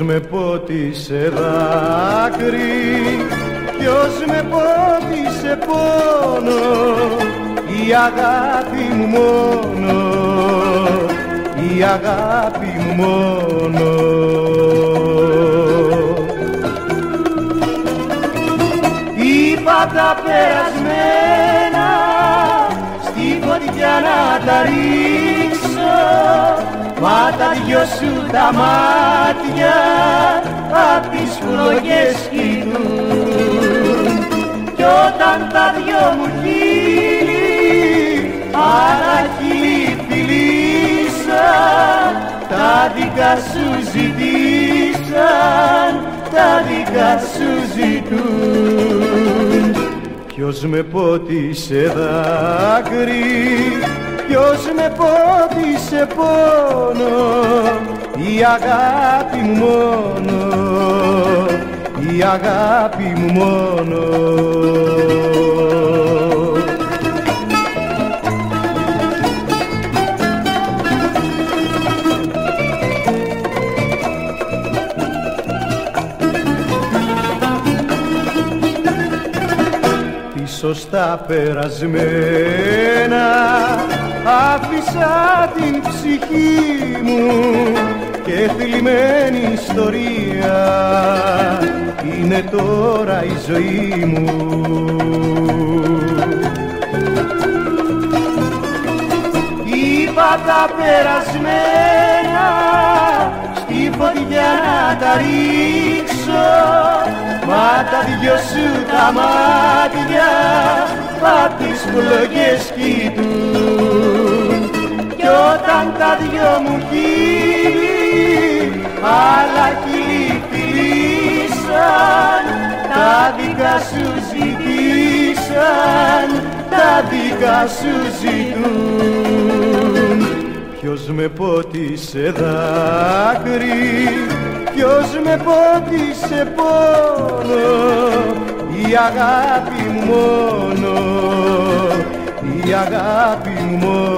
με πότισε δάκρυ Ποιος με πότισε πόνο η αγάπη μου μόνο η αγάπη μου μόνο. Είπα τα περασμένα στη φωτιά να τα ρίξω. Μα τα δυο σου τα μάτια απ' τις φλογές κοιτούν. Κι όταν τα δυο μου χείλη άλλα χείλη φιλήσαν Τα δικά σου ζητήσαν, τα δικά σου ζητούν. Ποιος με πότισε δάκρυ Ποιος με πότισε πόνο η αγάπη μου μόνο η αγάπη μου μόνο. Πίσω στα περασμένα άφησα την ψυχή μου και θλιμμένη ιστορία. Είναι τώρα η ζωή μου. Είπα τα περασμένα στη φωτιά να τα ρίξω μα τα δυο σου τα μάτια απ' τις φλογές κοιτούν. κι όταν τα δυο μου χείλη άλλα χείλη φιλήσαν τα δικά σου ζητήσαν τα δικά σου ζητούν. Ποιος με πότισε δάκρυ Ποιος με πότισε πόνο η αγάπη μου μόνο η αγάπη μου μόνο